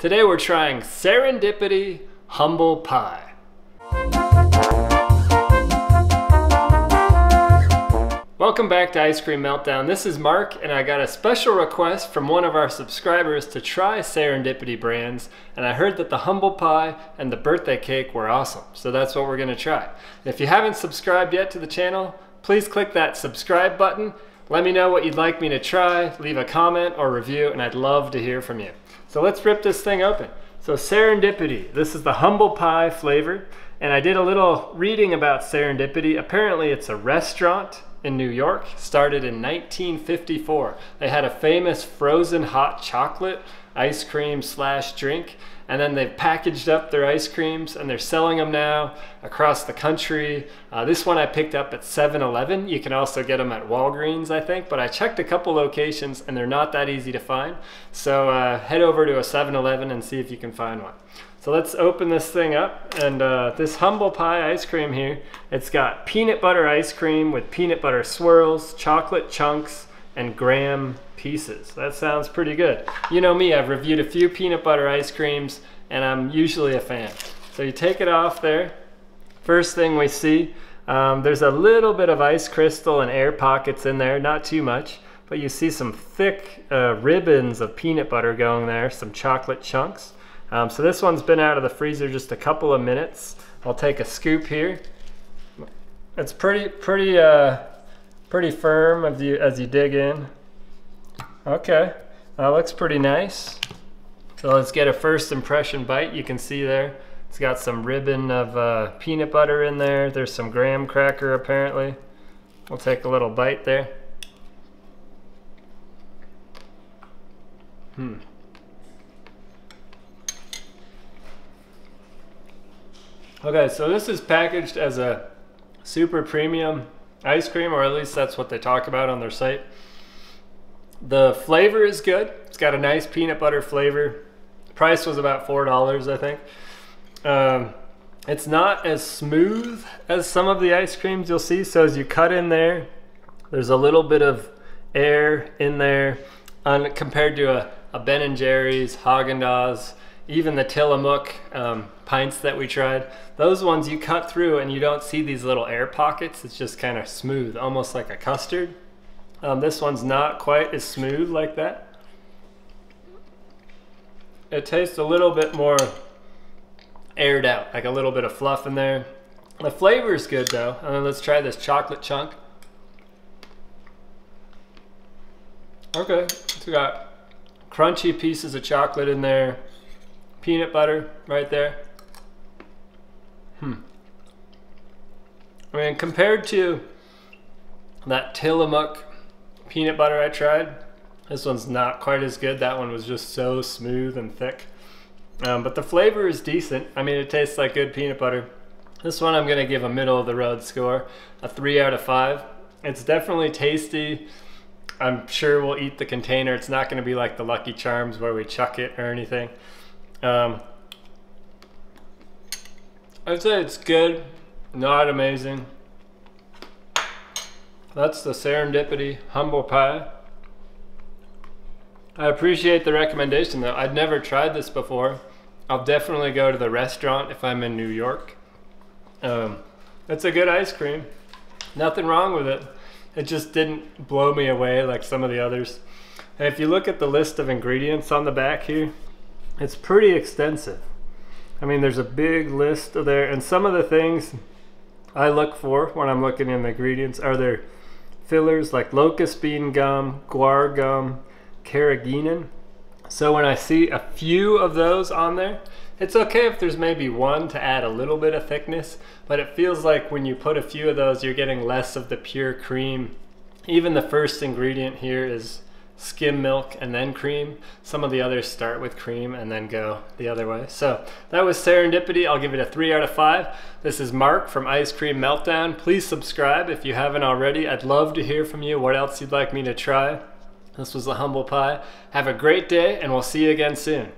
Today we're trying Serendipity Humble Pie. Welcome back to Ice Cream Meltdown. This is Marc, and I got a special request from one of our subscribers to try Serendipity brands, and I heard that the Humble Pie and the birthday cake were awesome, so that's what we're gonna try. If you haven't subscribed yet to the channel, please click that subscribe button let me know what you'd like me to try, leave a comment or review, and I'd love to hear from you. So let's rip this thing open. So Serendipity, this is the humble pie flavor, and I did a little reading about Serendipity. Apparently it's a restaurant in New York, started in 1954. They had a famous frozen hot chocolate ice cream slash drink and then they've packaged up their ice creams and they're selling them now across the country. Uh, this one I picked up at 7-Eleven. You can also get them at Walgreens, I think, but I checked a couple locations and they're not that easy to find. So uh, head over to a 7-Eleven and see if you can find one. So let's open this thing up and uh, this humble pie ice cream here, it's got peanut butter ice cream with peanut butter swirls, chocolate chunks, and graham pieces. That sounds pretty good. You know me, I've reviewed a few peanut butter ice creams and I'm usually a fan. So you take it off there. First thing we see, um, there's a little bit of ice crystal and air pockets in there, not too much, but you see some thick uh, ribbons of peanut butter going there, some chocolate chunks. Um, so this one's been out of the freezer just a couple of minutes. I'll take a scoop here. It's pretty, pretty, uh, pretty firm as you, as you dig in. Okay, that looks pretty nice. So let's get a first impression bite. You can see there, it's got some ribbon of uh, peanut butter in there. There's some graham cracker apparently. We'll take a little bite there. Hmm. Okay, so this is packaged as a super premium ice cream, or at least that's what they talk about on their site. The flavor is good. It's got a nice peanut butter flavor. Price was about $4, I think. Um, it's not as smooth as some of the ice creams you'll see. So as you cut in there, there's a little bit of air in there on, compared to a, a Ben & Jerry's, Haagen-Dazs, even the Tillamook um, pints that we tried. Those ones you cut through and you don't see these little air pockets. It's just kind of smooth, almost like a custard. Um, this one's not quite as smooth like that. It tastes a little bit more aired out, like a little bit of fluff in there. The flavor is good though. And then let's try this chocolate chunk. Okay, it's got crunchy pieces of chocolate in there, peanut butter right there. Hmm. I mean, compared to that Tillamook peanut butter I tried. This one's not quite as good. That one was just so smooth and thick. Um, but the flavor is decent. I mean, it tastes like good peanut butter. This one I'm gonna give a middle of the road score, a three out of five. It's definitely tasty. I'm sure we'll eat the container. It's not gonna be like the Lucky Charms where we chuck it or anything. Um, I'd say it's good, not amazing. That's the Serendipity Humble Pie. I appreciate the recommendation though. I'd never tried this before. I'll definitely go to the restaurant if I'm in New York. Um, it's a good ice cream. Nothing wrong with it. It just didn't blow me away like some of the others. And if you look at the list of ingredients on the back here, it's pretty extensive. I mean, there's a big list of there, and some of the things I look for when I'm looking in the ingredients are there fillers like locust bean gum, guar gum, carrageenan. So when I see a few of those on there, it's okay if there's maybe one to add a little bit of thickness, but it feels like when you put a few of those, you're getting less of the pure cream. Even the first ingredient here is skim milk and then cream. Some of the others start with cream and then go the other way. So that was Serendipity. I'll give it a three out of five. This is Marc from Ice Cream Meltdown. Please subscribe if you haven't already. I'd love to hear from you what else you'd like me to try. This was the Humble Pie. Have a great day and we'll see you again soon.